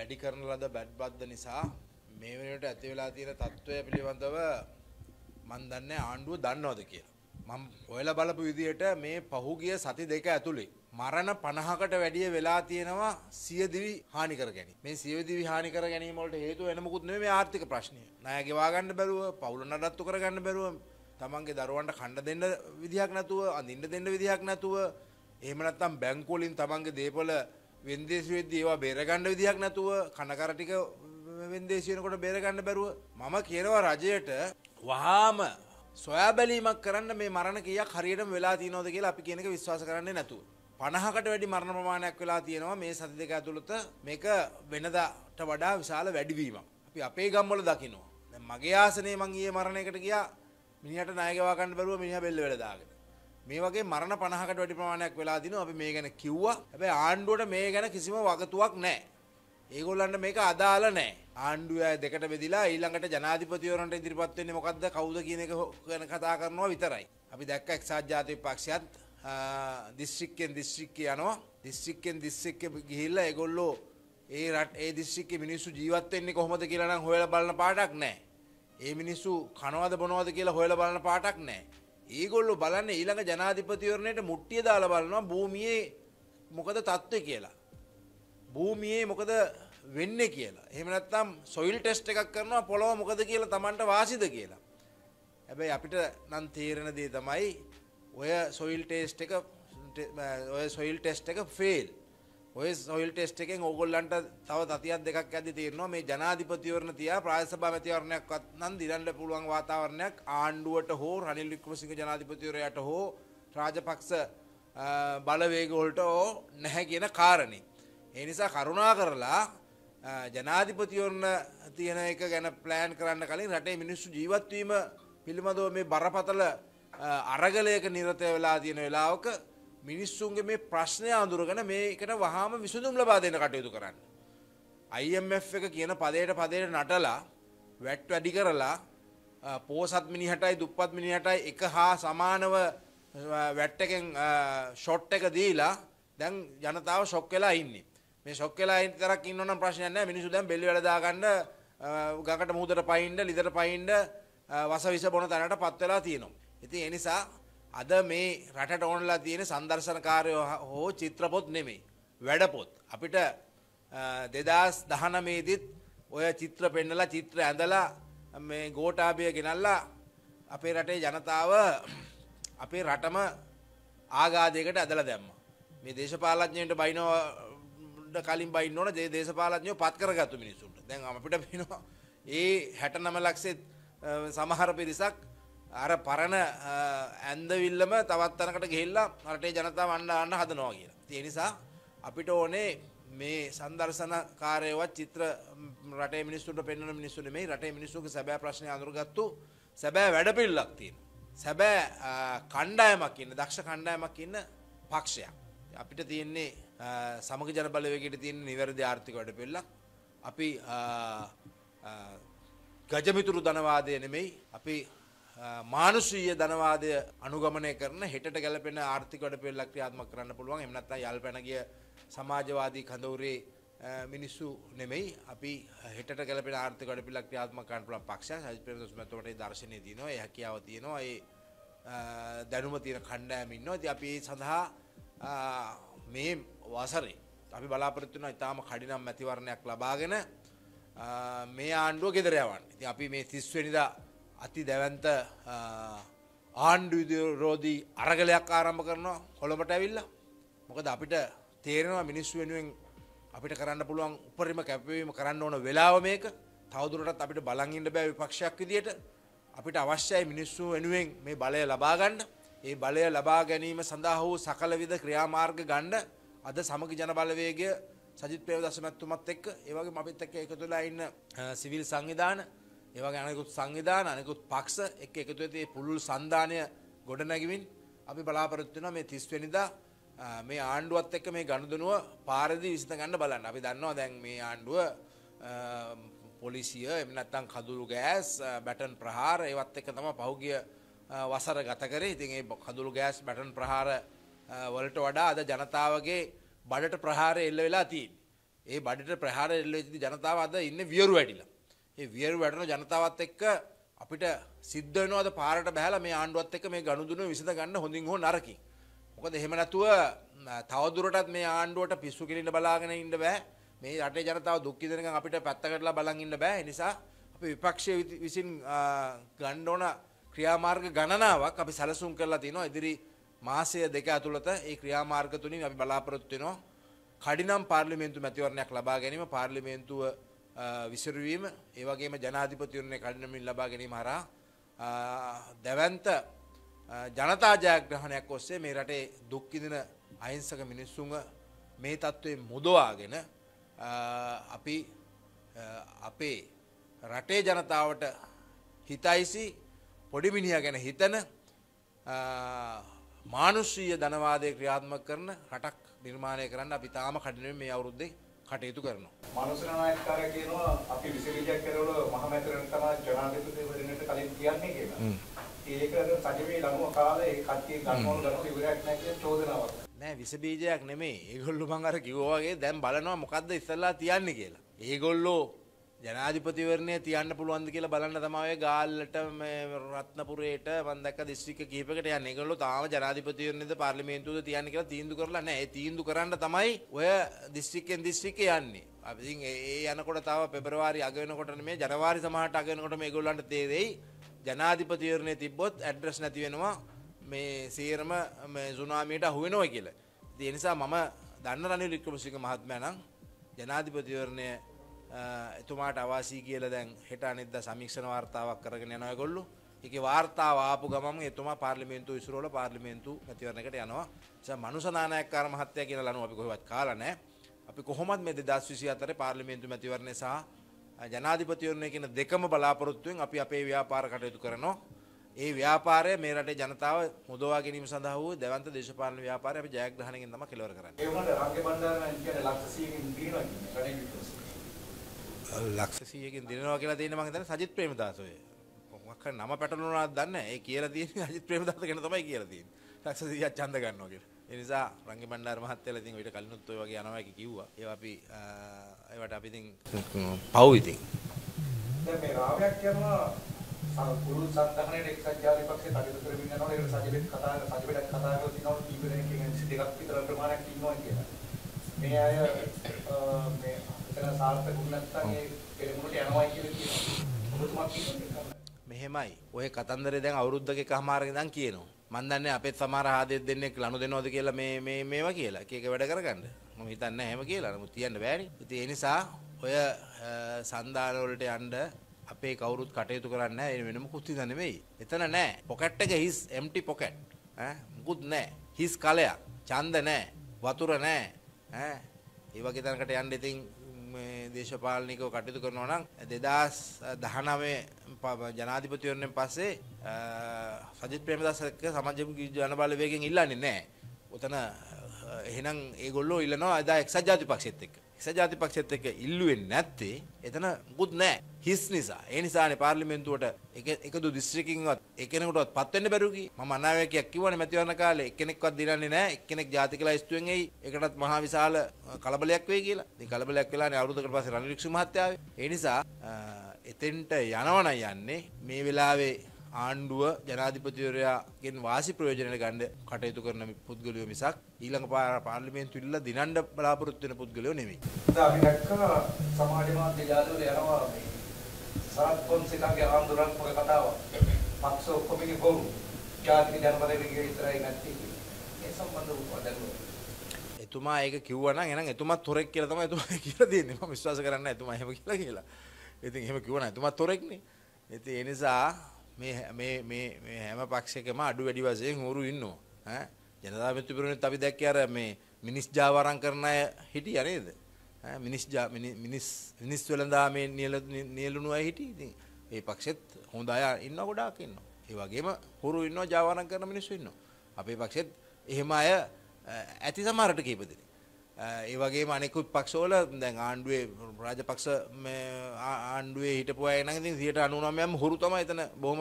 වැඩි කරන ලද බැඩ්බද්ද නිසා මේ වෙනට ඇති වෙලා තියෙන තත්ත්වය පිළිබඳව මන් දන්නේ ආණ්ඩුව දන්නවද කියලා. මම හොයලා බලපු විදිහට මේ පහුගිය සති දෙක ඇතුලේ මරණ 50කට වැඩිය වෙලා තියෙනවා සියදිවි හානි කර ගැනීම. මේ සියදිවි හානි කර ගැනීම වලට හේතුව වෙන මොකුත් නෙමෙයි මේ ආර්ථික ප්‍රශ්නය. ණය ගෙවා ගන්න බැරුව, පවුල නඩත්තු කර ගන්න බැරුව, තමන්ගේ දරුවන්ට කන්න දෙන්න විදිහක් නැතුව, අඳින්න දෙන්න විදිහක් නැතුව, එහෙම නැත්නම් බැංකු වලින් තමන්ගේ දේපල වෙන්දේසි වෙද්දී ඒවා බේර ගන්න විදිහක් නැතුව, කනකර ටික වෙන්දේසි වෙනකොට බේර ගන්න බැරුව මම කියනවා රජයට වහාම සොයා බැලීමක් කරන්න මේ මරණ කීයක් හරියටම වෙලා තියෙනවද කියලා අපි කියන එක විශ්වාස කරන්නේ නැතුව. 50කට වැඩි මරණ ප්‍රමාණයක් වෙලා තියෙනවා මේ සති දෙක ඇතුළත මේක වෙනදාට වඩා විශාල වැඩිවීමක්. අපි අපේ ගම්වල දකිනවා. දැන් මගේ ආසනේ මං ඊයේ මරණයකට ගියා මිනිහට ණය ගෙවා ගන්න බැරුව මිනිහා බෙල්ල වෙල දාගෙන. මේ වගේ මරණ 50කට වැඩි ප්‍රමාණයක් වෙලා දිනවා අපි මේ ගැන කිව්වා. හැබැයි ආණ්ඩුවට මේ ගැන කිසිම වගතුවක් නැහැ. ඒගොල්ලන්ට මේක අදාළ නැහැ. ආණ්ඩුව දෙකට බෙදිලා ඊළඟට ජනාධිපතිවරන්ට ඉදිරිපත් වෙන්නේ මොකද්ද කවුද කියන එක ගැන කතා කරනවා විතරයි. අපි දැක්ක එක්සත් ජාතික පක්ෂයත් දිස්ත්‍රික්කෙන් දිස්ත්‍රික්කය යනවා. දිස්ත්‍රික්කෙන් දිස්ත්‍රික්කෙ ගිහිල්ලා ඒගොල්ලෝ ඒ රට ඒ දිස්ත්‍රික්කේ මිනිස්සු ජීවත් වෙන්නේ කොහොමද කියලා නම් හොයලා බලන පාටක් නැහැ. ඒ මිනිස්සු කනවද බොනවද කියලා හොයලා බලන පාටක් නැහැ. ඒගොල්ලෝ බලන්නේ ඊළඟ ජනාධිපතිවරණයට මුට්ටිය දාලා බලනවා භූමියේ මොකද තත්ත්වය කියලා. භූමියේ මොකද වෙන්නේ කියලා. එහෙම නැත්නම් සොයිල් ටෙස්ට් එකක් කරනවා පොළොව මොකද කියලා Tamanට වාසිද කියලා. හැබැයි අපිට නම් තේරෙන දේ තමයි ඔය සොයිල් ටෙස්ට් එක ඔය සොයිල් ටෙස්ට් එක ෆේල්. ඔය සොයිල් ටෙස්ට් එකෙන් ඕගොල්ලන්ට තව තතියක් දෙකක් ඇද්දි තේරෙනවා මේ ජනාධිපතිවරණ තියා ප්‍රාදේශ සභා මැතිවරණයක්වත් නම් දිරන්න පුළුවන් වාතාවරණයක් ආණ්ඩුවට හෝ රනිල් වික්‍රමසිංහ ජනාධිපතිවරයාට හෝ රාජපක්ෂ බලවේග වලට නැහැ කියන කාරණේ. ඒ නිසා කරුණා කරලා ජනාධිපතිවරණ තියෙන එක ගැන ප්ලෑන් කරන්න කලින් රටේ මිනිස්සු ජීවත් වීම පිළිබඳව මේ බරපතල අරගලයක නිරත වෙලා තියෙන වෙලාවක මිනිස්සුන්ගේ මේ ප්‍රශ්නය අඳුරගෙන මේකට වහාම විසඳුම් ලබා දෙන්න කටයුතු කරන්න. IMF එක කියන පදයට පදයට නටලා වැට් වැඩි කරලා පෝසත් මිනිහටයි දුප්පත් මිනිහටයි එක හා සමානව වැට් එකෙන් ෂොට් එක දීලා දැන් ජනතාව ෂොක් වෙලා ඉන්නේ. මේ ෂොක් වෙලා ඉන්න තරක් ඉන්නවනම් ප්‍රශ්නයක් නැහැ. මිනිස්සු දැන් බෙල්ල වල දාගන්න ගඟට මුහුදට පයින්න, ලිදට පයින්න වස විස බොන තැනට පත් වෙලා තියෙනවා. ඉතින් ඒ නිසා අද මේ රටට ඕනලා තියෙන සංදර්ශනකාරයෝ හෝ චිත්‍රපොත් නෙමෙයි. වැඩපොත්. අපිට දෙදස් දහනමේදිත් ඔය චිත්‍ර පෙන්නලා චිත්‍ර ඇඳලා මේ ගෝටාබය ගෙනල්ලා අපේ රටේ ජනතාව අපේ රටම ආගාදයකට ඇදල දැම්ම. මේ දේශපාලඥයට බයිනෝට කලින් බයින්න ඕන දේ දේශපාලඥයෝ පත් කරගත්තු මිනිසුන්ට දැන් අපිට පෙනවා ඒ හැට නම ලක්සෙත් සමහර පිරිසක් අර පරණ ඇන්දවිල්ලම තවත් තැනකට ගිහිල්ලා රටේ ජනතාව අන්න අන්න හදනවා කියලා. ඒ නිසා අපිට ඕනේ මේ සංදර්ශනකාරයවත් චිත්‍ර රටේ මිනිස්සුන්ට පෙන්වන මිනිස්සු නෙමෙයි රටේ මිනිස්සුන්ගේ සැබෑ ප්‍රශ්නේ අඳුරගත්තු සැබෑ වැඩපිළිවෙලක් තියෙනවා. සැබෑ කණ්ඩායමක් ඉන්න දක්ෂ කණ්ඩායමක් ඉන්න පක්ෂයක්. අපිට තියෙන්නේ සමග ජන බලවේගයට තියෙන නිවැරදි ආර්ථික වැඩපිළිවෙලක්. අපි ගජමිතුරු ධනවාදය නෙමෙයි අපි මානුෂීය ධනවාදය අනුගමනය කරන හෙටට ගැලපෙන ආර්ථික වැඩපිළිවෙලක් ක්‍රියාත්මක කරන්න පුළුවන්. එහෙම නැත්නම් යල් පැන ගිය සමාජවාදී කඳවුරේ මිනිස්සු නෙමෙයි අපි හෙටට ගැලපෙන ආර්ථික වැඩපිළිවෙලක් ක්‍රියාත්මක කරන්න පුළුවන් පක්ෂයක්. සජිත් ප්‍රේමදාස මහත්මයාට ඒ දර්ශනය තියෙනවා. ඒ හැකියාව තියෙනවා. ඒ දැනුම තියෙන කණ්ඩායම ඉන්නවා. ඉතින් අපි ඒ සඳහා මේ වසරේ අපි බලාපොරොත්තු වෙනවා ඊටාම කඩිනම් මැතිවරණයක් ලබාගෙන මේ ආණ්ඩුව ගෙදර යවන්න. ඉතින් අපි මේ 30 වෙනිදා අති දැවන්ත ආණ්ඩු විරෝධී අරගලයක් ආරම්භ කරනවා කොළඹට ඇවිල්ලා. මොකද අපිට තේරෙනවා මිනිස්සු වෙනුවෙන් අපිට කරන්න පුළුවන් උපරිම කැපවීම කරන්න ඕන වෙලාව මේක. තවදුරටත් අපිට බලන් ඉන්න බෑ විපක්ෂයක් විදියට. අපිට අවශ්‍යයි මිනිස්සු වෙනුවෙන් මේ බලය ලබා ගන්න. ඒ බලය ලබා ගැනීම සඳහා වූ සකල විද ක්‍රියාමාර්ග ගන්න අද සමග ජන බලවේගය සජිත් ප්‍රේමදාස මැතිතුමත් එක්ක ඒ වගේම අපිත් එක්ක එකතු වෙලා ඉන්න සිවිල් සංවිධාන ඒ වගේ අනෙකුත් සංවිධාන අනෙකුත් පක්ෂ එක්ක එකතු වෙති පුළුල් සන්ධානය ගොඩනැගිමින් අපි බලාපොරොත්තු වෙනවා මේ 30 වෙනිදා මේ ආණ්ඩුවත් එක්ක මේ ගනුදෙනුව පාරදී විසඳ ගන්න බලන්න. අපි දන්නවා දැන් මේ ආණ්ඩුව පොලිසිය එහෙම නැත්නම් කඳුළු ගෑස් බැටන් ප්‍රහාර ඒවත් එක්ක තමයි පහුගිය වසර ගත කරේ. ඉතින් ඒ කඳුළු ගෑස් බැටන් ප්‍රහාර වලට වඩා අද ජනතාවගේ බඩට ප්‍රහාරය එල්ල වෙලා තියෙන්නේ. ඒ බඩට ප්‍රහාර එල්ල වෙච්ච ජනතාව අද ඉන්නේ වියරු වැටිලා. ඒ වියරු වැටෙන ජනතාවත් එක්ක අපිට සිද්ධ වෙනවද පාරට බහැලා මේ ආණ්ඩුවත් එක්ක මේ ගනුදෙනු විසඳ ගන්න හොඳින් හෝ නරකින්. මොකද එහෙම නැතුව තවදුරටත් මේ ආණ්ඩුවට පිස්සු කෙලින්න බලාගෙන ඉන්න බෑ. මේ රටේ ජනතාව දුක් විඳිනකම් අපිට පැත්තකටලා බලන් ඉන්න බෑ. ඒ නිසා අපි විපක්ෂය විසින් ගන්න ඕන ක්‍රියාමාර්ග ගණනාවක් අපි සැලසුම් කරලා තිනවා ඉදිරි මාසය දෙක ඇතුළත ඒ ක්‍රියාමාර්ග තුලින් අපි බලාපොරොත්තු වෙනවා කඩිනම් පාර්ලිමේන්තු මැතිවරණයක් ලබා ගැනීම පාර්ලිමේන්තුව විසිරුවීම ඒ වගේම ජනාධිපතිවරණය කඩිනමින් ලබා ගැනීම හරහා දැවැන්ත ජනතා ජයග්‍රහණයක් ඔස්සේ මේ රටේ දුක් විඳින අහිංසක මිනිස්සුන්ව මේ තත්ත්වයෙන් මුදවාගෙන අපි අපේ රටේ ජනතාවට හිතයිසි පොඩි මිනිහා ගැන හිතන මානුෂීය ධනවාදය ක්‍රියාත්මක කරන රටක් නිර්මාණය කරන්න අපි තාම කඩිනෙමින් මේ අවුරුද්දේ කටයුතු කරනවා. මනුෂ්‍ය නායකකාරය කියනවා අපි විසිරීජයක් කරවල මහමැතිවරණ තමයි ජනාධිපතිවරණයට කලින් කියන්නේ කියලා. ඒක සජීවී ළමුව කාලේ ඒ කට්ටිය ගන්නවල ගන්න ඉවරයක් නැහැ කියන චෝදනාවක්. නෑ විස බීජයක් නෙමෙයි. ඒගොල්ලෝ මං අර කිව්වා වගේ දැන් බලනවා මොකද්ද ඉස්සල්ලා තියන්නේ කියලා. ඒගොල්ලෝ ජනාධිපතිවරණය තියන්න පුළුවන්ද කියලා බලන්න තමයි ගාල්ලට මේ රත්නපුරේට මම දැක්ක දිස්ත්‍රික්ක කිහිපයකට යන්නේ. ඒගොල්ලෝ තාම ජනාධිපතිවරණයද පාර්ලිමේන්තුවද තියන්න කියලා තීන්දුව කරලා නැහැ. ඒ තීන්දුව කරන්න තමයි ඔය දිස්ත්‍රික්කෙන් දිස්ත්‍රික්කේ යන්නේ. අපි ඉතින් ඒ යනකොට තව පෙබරවාරි අග වෙනකොට මේ ජනවාරි සමහරට අග වෙනකොට මේගොල්ලන්ට තේරෙයි ජනාධිපතිවරණය තිබ්බොත් ඇඩ්‍රස් නැති වෙනවා මේ සේරම මේ සුනාමියට අහු වෙනවා කියලා. ඉතින් ඒ නිසා මම දන්න රනිල් වික්‍රමසිංහ මහත්මයා නම් ජනාධිපතිවරණය එතුමාට අවාසී කියලා දැන් හෙට අනිද්දා සමීක්ෂණ වාර්තාවක් කරගෙන යනවා ඒගොල්ලෝ. ඒකේ වාර්තාව ආපු ගමන් එතුමා පාර්ලිමේන්තුව ඉස්සරවල පාර්ලිමේන්තු මැතිවරණයකට යනවා. ඒ මනුස නානායක්කාර මහත්තයා කියන ලනු අපි කොහෙවත් කාලා නැහැ. අපි කොහොමත් මේ 2024 පාර්ලිමේන්තු මැතිවරණය සහ ජනාධිපතිවරණය කියන දෙකම බලාපොරොත්තුවෙන් අපි අපේ ව්‍යාපාර කටයුතු කරනවා. ඒ ව්‍යාපාරය මේ රටේ ජනතාව මුදවා ගැනීම සඳහා වූ දැවන්ත දේශපාලන ව්‍යාපාරය අපි ජයග්‍රහණයෙන් තමයි කෙලවර කරන්නේ. ඒ වුණාට රාජ්‍ය බණ්ඩාරයන් කියන්නේ ලක්ෂ 100කින් දිනනවා කියන්නේ රණේ වික්‍රමසිංහ. ලක්ෂ 100කින් දිනනවා කියලා තියෙන මම හිතන්නේ සජිත් ප්‍රේමදාස ඔය. මොකක් හරි නම පැටලුණාද දන්නේ නැහැ. ඒ කියලා තියෙන්නේ සජිත් ප්‍රේමදාස ගැන තමයි කියලා තියෙන්නේ. ලක්ෂ 100ක් ඡන්ද ගන්නවා කියලා. ඒ නිසා රංගි බණ්ඩාර මහත්තයලා ඉතින් ඊට කලිනුත් ඔය වගේ යනවා කියලා කිව්වා. ඒවා අපි ඒවට අපි ඉතින් පව් ඉතින්. දැන් මේ රාවයක් කියනවා පුරුදු සම්තහනේ එක්සත් ජාතික පක්ෂේ කටයුතු කරමින් යනවා. ඒකට සජිබෙත් කතා සජිබෙත් කතා කරලා තිනවා කීප දෙනෙක්ගෙන් දෙකක් විතර ප්‍රමාණයක් ඉන්නවා කියලා. මේ අය මේ එතන සාර්ථකුත් නැත්නම් ඒ පෙරමුණට යනවායි කියලා කියනවා. ඔබතුමා කියනවා මෙහෙමයි. ඔය කතන්දරේ දැන් අවුරුද්දක එකමාරක ඉඳන් කියනවා. මන් දන්නේ අපේ සමහර ආදෙත් දෙන්නෙක් ලනු දෙනවද කියලා මේ මේ මේවා කියලා. එක එක වැඩ කරගන්න. මම හිතන්නේ නැහැ එහෙම කියලා. නමුත් තියන්න බෑනේ. ඉතින් ඒ නිසා ඔය සන්දාන වලට යන්න අපේ කවුරුත් කටයුතු කරන්නේ නැහැ. වෙන මොකුත් හිතන්නේ නෙවෙයි. එතන නැහැ. පොකට් එක හිස් එම්ටි පොකට්. ඈ මුකුත් නැහැ. හිස් කලයක්. ඡන්ද නැහැ. වතුර නැහැ. ඈ ඒ වගේ තැනකට යන්න ඉතින් මේ දේශපාලනිකව කටයුතු කරනවා නම් 2019 ජනාධිපතිවරණයෙන් පස්සේ සජිත් ප්‍රේමදාස එක්ක සමාජ ජන බලවේගයෙන් ඉල්ලන්නේ නැහැ. උතන එහෙනම් ඒගොල්ලෝ ඉල්ලනවා එදා එක්සත් ජාතික පක්ෂෙත් එක්ක. එක්සත් ජාතික පක්ෂෙත් එක්ක ඉල්ලුවේ නැත්තේ එතන මුකුත් නැහැ. හිස් නිසා. ඒ නිසානේ පාර්ලිමේන්තුවට එක එකදු දිස්ත්‍රික්කින්වත් එක්කෙනෙකුටවත් පත් වෙන්න බැරුව කි. මම අනාවැකියක් කිව්වනේ මැතිවරණ කාලේ එක්කෙනෙක්වත් දිනන්නේ නැහැ. එක්කෙනෙක් ජාතික ලයිස්තුවෙන් එයි. ඒකටත් මහා විශාල කලබලයක් වෙයි කියලා. ඉතින් කලබලයක් වෙලානේ අවුරුද්දකට පස්සේ රනිල් වික්‍රම මහත්තයා ආවේ. ඒ නිසා එතෙන්ට යනවනම් යන්නේ මේ වෙලාවේ ආණ්ඩුව ජනාධිපතිවරයාගෙන් වාසි ප්‍රයෝජනයට ගන්න කටයුතු කරන පුද්ගලයෝ මිසක් ඊළඟ පාර්ලිමේන්තු ඉල්ල දිනන්න බලාපොරොත්තු වෙන පුද්ගලයෝ නෙමෙයි. අපි දැක්කා සමාජ මාධ්‍ය ජාලවල යනවා මේ සරත් පොන්සේකාගේ ආන්දෝලන පොර කතාව. පක්ෂ ඔක්කොම ගොරු. ජාතික ජනපදයේ ඉතරයි නැති. ඒ සම්බන්ධව වදන්න. එතුමා ඒක කිව්වනම් එහෙනම් එතුමත් තොරෙක් කියලා තමයි එතුමා කියලා දෙන්නේ. මම විශ්වාස කරන්නේ නැහැ එතුමා එහෙම කියලා කියලා. ඉතින් එහෙම කිව්වනම් එතුමත් තොරෙක්නේ. ඉතින් ඒ නිසා මේ මේ මේ මේ හැම පක්ෂයකම අඩු වැඩි වශයෙන් හුරු ඉන්නවා. ඈ? ජනතා මිත්‍රපුරණෙත් අපි දැක්කේ අර මේ මිනිස් ජාවාරම් කරන අය හිටියා නේද? ඈ මිනිස් මිනිස් මිනිස් වෙලඳාමේ නියලුණු අය හිටියේ ඉතින් ඒ පක්ෂෙත් හොඳ අය ඉන්නවා ගොඩාක් ඉන්නවා. ඒ වගේම හුරු ඉන්නවා ජාවාරම් කරන මිනිස්සු ඉන්නවා. අපේ පක්ෂෙත් එහෙම අය ඇති සමහරට කීප දෙනෙක්. ඒ වගේම අනෙකුත් පක්ෂවල දැන් ආණ්ඩුවේ රාජපක්ෂ ආණ්ඩුවේ හිටපු අය නම් ඉතින් 99%ම හොරු තමයි එතන බොහොම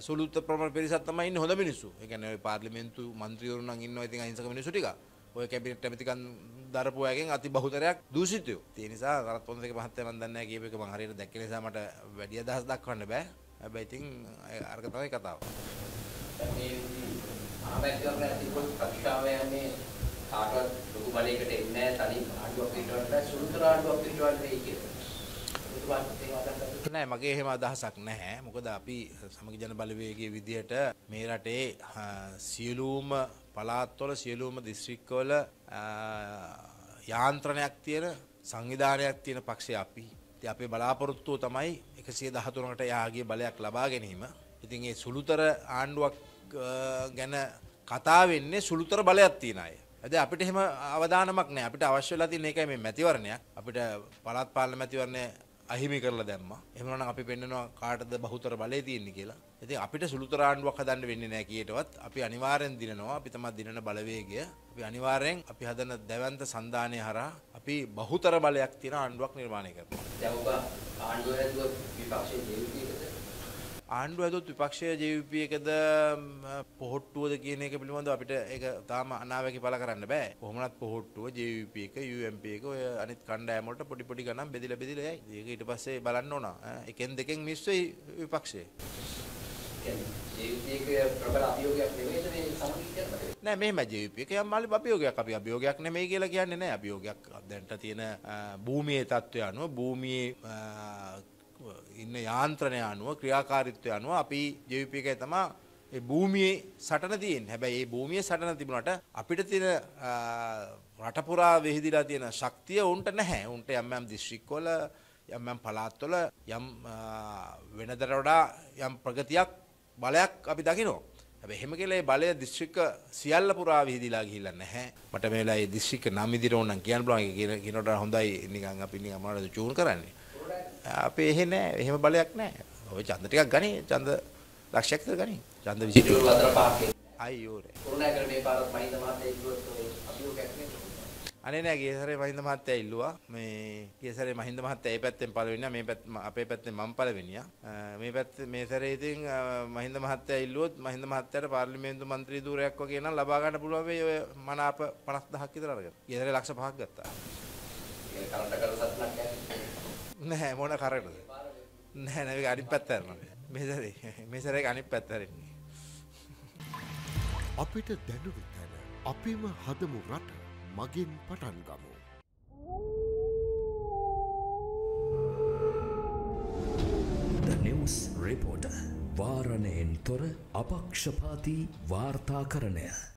සුළුත් ප්‍රමාණ පරිසක් තමයි ඉන්නේ හොඳ මිනිස්සු. ඒ කියන්නේ ওই පාර්ලිමේන්තු മന്ത്രിවරු නම් ඉන්නවා ඉතින් අහිංසක මිනිස්සු ටික. ඔය කැබිනට් ඇමතිකම් දරපු අයගෙන් අති බහුතරයක් දූෂිතයෝ. ඒ නිසා රත් පොන්සේක මහත්තයා මම දන්නේ නැහැ කියපේක මම හරියට දැක්ක නිසා මට වැඩි අදහස් දක්වන්න බෑ. හැබැයි ඉතින් අරක තමයි කතාව. මේ ආරක්ෂක ඇතිවෙච්ච ප්‍රතිකාවයන්නේ කාටවත් ලොකු බලයකට එන්නේ නැහැ තනි ආණ්ඩුවක් පිටවන්න බෑ සුළුතර ආණ්ඩුවක් පිටවන්න වෙයි කියලා. ඔබතුමාත් ඒ වගේ නෑ මගේ එහෙම අදහසක් නැහැ. මොකද අපි සමගි ජන බලවේගයේ විදිහට මේ රටේ අ, සියලුම පළාත්වල සියලුම දිස්ත්‍රික්කවල අ, යාන්ත්‍රණයක් තියෙන සංවිධානයක් තියෙන පක්ෂය අපි. ඉතින් අපේ බලාපොරොත්තුව තමයි 113කට යාගේ බලයක් ලබා ගැනීම. ඉතින් ඒ සුළුතර ආණ්ඩුවක් අ, ගැන කතා වෙන්නේ සුළුතර බලයක් තියෙන අය. ඇද අපිට එහෙම අවධානමක් නෑ අපිට අවශ්‍ය වෙලා තියෙන එකයි මේ මැතිවරණයක්. අපිට පළාත් පාලන මැතිවරණය අහිමි කරලා දැම්මා. එහෙම නම් අපි පෙන්නනවා කාටද බහුතර බලය තියෙන්නේ කියලා. ඉතින් අපිට සුළුතර ආණ්ඩුවක් හදන්න වෙන්නේ නැහැ කීයටවත්. අපි අනිවාර්යෙන් දිනනවා. අපි තමයි දිනන බලවේගය. අපි අනිවාර්යෙන් අපි හදන දැවැන්ත සන්දානය හරහා අපි බහුතර බලයක් තියෙන ආණ්ඩුවක් නිර්මාණය කරනවා. දැන් ඔබ ආණ්ඩුව හැදුව විපක්ෂයේ ජීවිතයකද ආණ්ඩුව ඇදුත් විපක්ෂය ජීවිප එකද පොහොට්ටුවද කියන එක පිළිබඳව අපිට ඒක තාම අනාවැකි පල කරන්න බෑ. කොහොමනත් පොහොට්ටුව ජීවිප එක UMP එක ඔය අනිත් කණ්ඩායමට පොඩි පොඩි ගනම් බෙදිල බෙදිල යයි. ඒක ඊට පස්සේ බලන්න ඕන. එකෙන් දෙකෙන් මිස්වෙයි විපක්ෂය නෑ මෙහෙම ජීවිප එක. යම් මාළි අභියෝගයක් අපි අභියෝගයක් නෙමෙයි කියලා කියන්නේ නෑ. අභියෝගයක් දැන්ට තියෙන භූමියේ තත්ත්වය අනුව භූමියේ ඉන්න යාන්ත්‍රණය අනුව ක්‍රියාකාරීත්වය අනුව අපි ජීවිප එකේ තමා ඒ භූමියේ සටන තියෙන්නේ. හැබැයි ඒ භූමියේ සටන තිබුණාට අපිට තියෙන අ, රට පුරා වෙහිදිලා තියෙන ශක්තිය උන්ට නැහැ. උන්ට යම් යම් දිස්ත්‍රික්කවල යම් යම් පළාත්වල යම් අ, වෙනදට වඩා යම් ප්‍රගතියක් බලයක් අපි දකිනවා. හැබැයි එහෙම කියලා ඒ බලය දිස්ත්‍රික්ක සියල්ල පුරා විහිදිලා ගිහිල්ලා නැහැ. මට මේ වෙලාවේ ඒ දිස්ත්‍රික්ක නම් විදිහට ඕනනම් කියන්න පුළුවන්. ඒක කියන කිනොට හොඳයි නිකන් අපි නිකන් මොනවද චූන් කරන්නේ. අපේ එහෙ නෑ. එහෙම බලයක් නෑ. ඔය ඡන්ද ටිකක් ගනි. ඡන්ද ලක්ෂයක් විතර ගනි. ඡන්ද 20 සිටුවරු අතර පහක් අයියෝ රේ. කරුණාකර මේ පාරත් මහින්ද මහත්තයා ඉක්ුවත් ඔය අභියෝගයක් නෙවෙයි අනේ නෑ ගිය සැරේ මහින්ද මහත්තයා ඉල්ලුවා. මේ ගිය සැරේ මහින්ද මහත්තයා ඒ පැත්තෙන් පළවෙනියා මේ පැත්ත අපේ පැත්තෙන් මම පළවෙනියා. මේ පැත්තේ මේ සැරේ ඉතින් මහින්ද මහත්තයා ඉල්ලුවොත් මහින්ද මහත්තයාට පාර්ලිමේන්තු මන්ත්‍රී ධූරයක් වගේ නම් ලබා ගන්න පුළුවන් වෙයි ඔය මනාප 50000ක් විතර අරගෙන. ගිය සැරේ ලක්ෂ 5ක් ගත්තා. ඒ කරන්ට කර සත්ලක් යන්නේ නැහැ මොන කරටද? නැහැ නෑ ඒක අනිත් පැත්ත යනවා. මේ සැරේ මේ සැරේ ඒක අනිත් පැත්ත හරින්නේ. අපිට දැනුණු තැන අපිම හදමු රට මගින් පටන් ගමු. The News Reporter වාරණයෙන් තොර අපක්ෂපාති වාර්තාකරණය